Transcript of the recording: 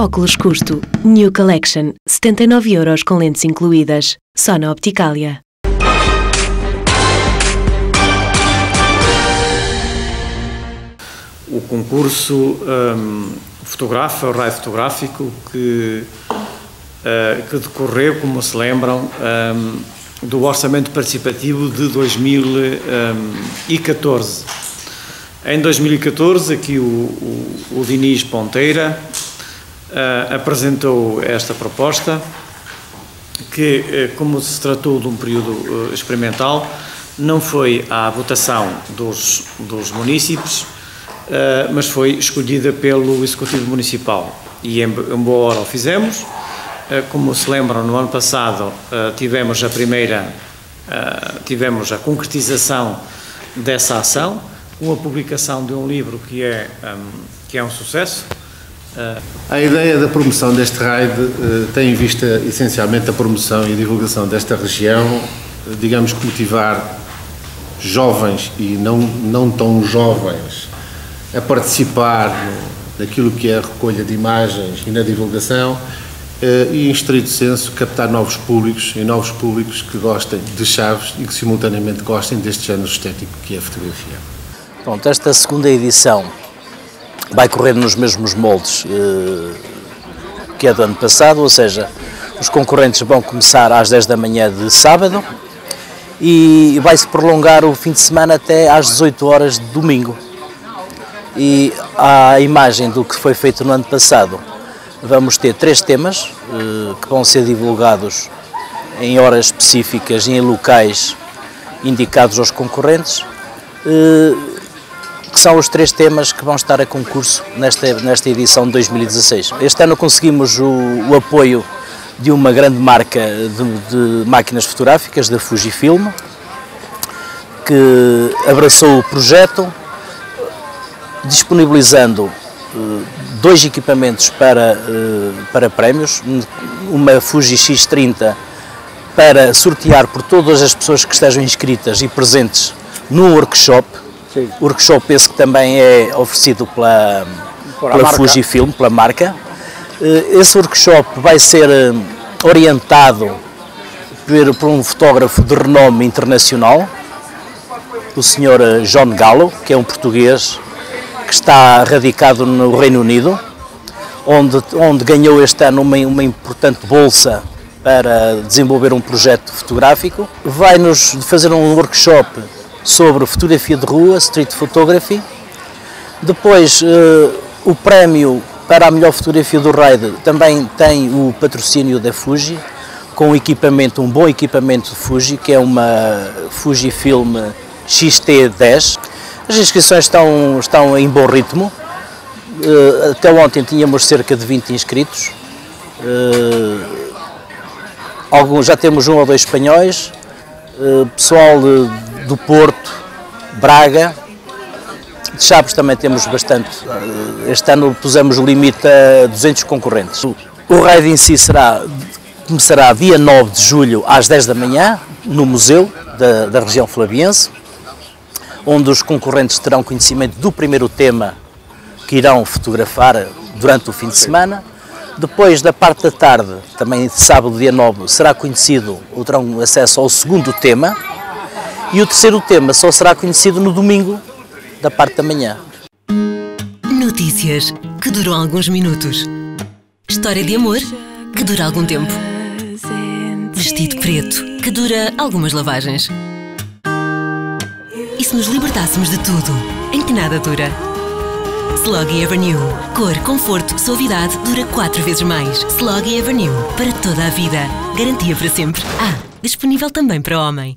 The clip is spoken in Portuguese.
Óculos custo. New Collection. 79 euros com lentes incluídas. Só na Opticalia. O concurso um, o raio fotográfico, que, uh, que decorreu, como se lembram, um, do Orçamento Participativo de 2014. Em 2014, aqui o, o, o Diniz Ponteira uh, apresentou esta proposta, que, uh, como se tratou de um período uh, experimental, não foi à votação dos, dos municípios, mas foi escolhida pelo Executivo Municipal. E em, boa hora o fizemos. como se lembram, no ano passado tivemos a primeira, tivemos a concretização dessa ação, com a publicação de um livro que é, um, que é um sucesso, a ideia da promoção deste raid uh, tem em vista essencialmente a promoção e a divulgação desta região, digamos que motivar jovens e não, não tão jovens a participar daquilo que é a recolha de imagens e na divulgação uh, e, em estrito senso, captar novos públicos e novos públicos que gostem de chaves e que simultaneamente gostem deste género estético que é a fotografia. Pronto, esta segunda edição vai correr nos mesmos moldes eh, que é do ano passado, ou seja, os concorrentes vão começar às 10 da manhã de sábado e vai-se prolongar o fim de semana até às 18 horas de domingo. E à imagem do que foi feito no ano passado, vamos ter três temas eh, que vão ser divulgados em horas específicas e em locais indicados aos concorrentes. Eh, que são os três temas que vão estar a concurso nesta, nesta edição de 2016. Este ano conseguimos o, o apoio de uma grande marca de, de, máquinas fotográficas, da Fujifilm, que abraçou o projeto, disponibilizando uh, dois equipamentos para, uh, para prémios, uma Fuji X30 para sortear por todas as pessoas que estejam inscritas e presentes num workshop Sim. Workshop esse que também é oferecido pela, pela Fujifilm, pela marca. Eh, esse workshop vai ser eh, orientado por, por um fotógrafo de renome internacional, o Sr. Eh, John Gallo, que é um português que está radicado no Reino Unido, onde, onde ganhou este ano uma, uma importante bolsa para desenvolver um projeto fotográfico. Vai-nos fazer um workshop sobre fotografia de rua, street photography. Depois, uh, o prémio para a melhor fotografia do raid também tem o patrocínio da Fuji, com um equipamento, um bom equipamento de Fuji, que é uma Fujifilm XT10. As inscrições estão, estão em bom ritmo. Uh, até ontem tínhamos cerca de 20 inscritos. Uh, alguns, já temos um ou dois espanhóis. Pessoal do Porto, Braga. De Chaves também temos bastante. Este ano pusemos o limite a 200 concorrentes. O raid em si será, começará dia 9 de julho às 10 da manhã, no Museu da, da região flaviense, onde os concorrentes terão conhecimento do primeiro tema que irão fotografar durante o fim de semana. Depois da parte da tarde, também sábado, dia 9, será conhecido, ou terão acesso ao segundo tema, e o terceiro tema só será conhecido no domingo, da parte da manhã. Notícias que duram alguns minutos. História de amor que dura algum tempo. Vestido preto que dura algumas lavagens. E se nos libertássemos de tudo, em que nada dura? Sloggy Avenue. Cor, conforto, suavidade dura quatro vezes mais. Sloggy Avenue. Para toda a vida. Garantia para sempre. Ah, disponível também para homem.